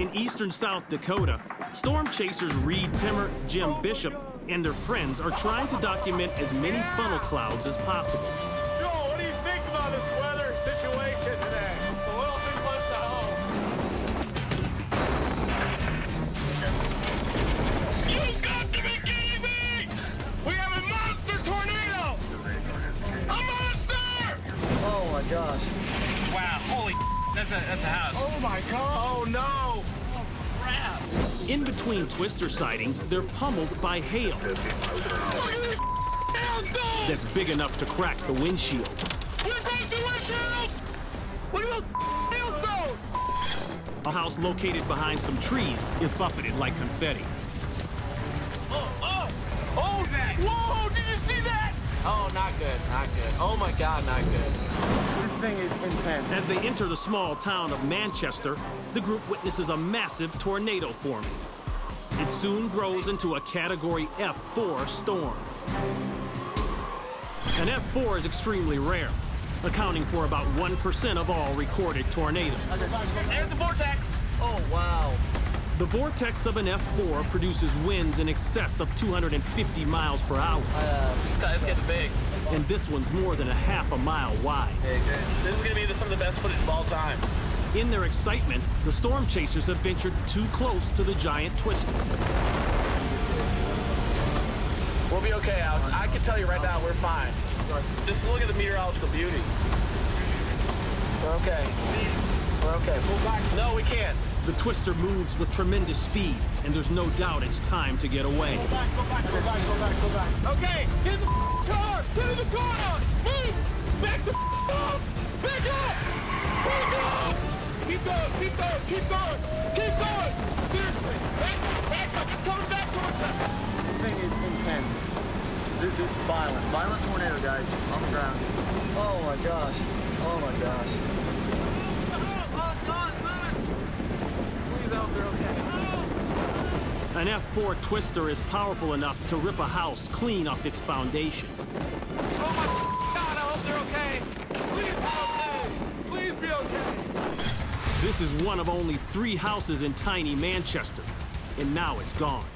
In eastern South Dakota, storm chasers Reed Timmer, Jim Bishop, and their friends are trying to document as many funnel clouds as possible. Joel, what do you think about this weather situation today? It's a little too close to home. You've got to be kidding me! We have a monster tornado! A monster! Oh my gosh. Wow, holy that's a that's a house. Oh my god! Oh no! crap. In between twister sightings, they're pummeled by hail Look at this hailstone! that's big enough to crack the windshield. We're going through windshield! Look at those hailstones! A house located behind some trees is buffeted like confetti. Oh, oh! Oh, that! Whoa! Did you see that? Oh, not good, not good. Oh my god, not good. This thing is intense. As they enter the small town of Manchester, the group witnesses a massive tornado forming. It soon grows into a Category F4 storm. An F4 is extremely rare, accounting for about 1% of all recorded tornadoes. There's the vortex! Oh wow. The vortex of an F4 produces winds in excess of 250 miles per hour, Uh, This guy's getting big. and this one's more than a half a mile wide. Hey, This is gonna be the, some of the best footage of all time. In their excitement, the storm chasers have ventured too close to the giant twister. We'll be okay, Alex. I can tell you right now, we're fine. Just look at the meteorological beauty. We're okay. We're okay. Pull back. No, we can't. The twister moves with tremendous speed, and there's no doubt it's time to get away. Go back, go back, go back, go back, go back. Okay, get in the car! Get in the car! Move! Back the up! Back up! Back up! Keep going, keep going, keep going, keep going! Seriously, back, back up! It's coming back towards us! This thing is intense. This, this is violent. Violent tornado, guys, on the ground. Oh my gosh. Oh my gosh. Please, I hope they're okay. An F4 twister is powerful enough to rip a house clean off its foundation. Oh my God, I hope they're okay! Please be okay! Please be okay! This is one of only three houses in tiny Manchester, and now it's gone.